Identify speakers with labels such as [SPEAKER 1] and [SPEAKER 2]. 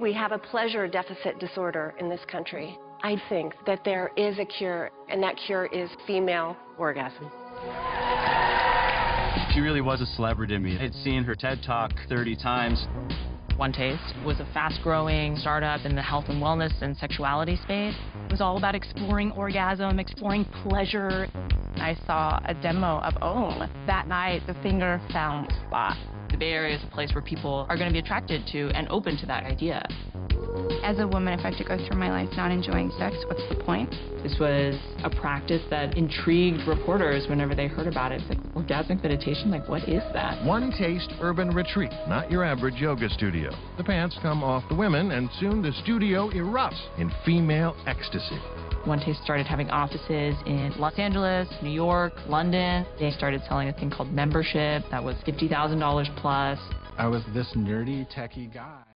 [SPEAKER 1] We have a pleasure deficit disorder in this country. I think that there is a cure, and that cure is female orgasm.
[SPEAKER 2] She really was a celebrity to me. I'd seen her TED Talk 30 times.
[SPEAKER 3] OneTaste was a fast-growing startup in the health and wellness and sexuality space. It was all about exploring orgasm, exploring pleasure.
[SPEAKER 4] I saw a demo of OM. That night, the finger found spot.
[SPEAKER 3] The Bay Area is a place where people are going to be attracted to and open to that idea.
[SPEAKER 5] As a woman, if I have to go through my life not enjoying sex, what's the point?
[SPEAKER 3] This was a practice that intrigued reporters whenever they heard about it. It's like, orgasmic meditation? Like, what is that?
[SPEAKER 6] OneTaste Urban Retreat, not your average yoga studio. The pants come off the women, and soon the studio erupts in female ecstasy.
[SPEAKER 3] OneTaste started having offices in Los Angeles, New York, London. They started selling a thing called membership that was $50,000 plus.
[SPEAKER 7] I was this nerdy, techie guy.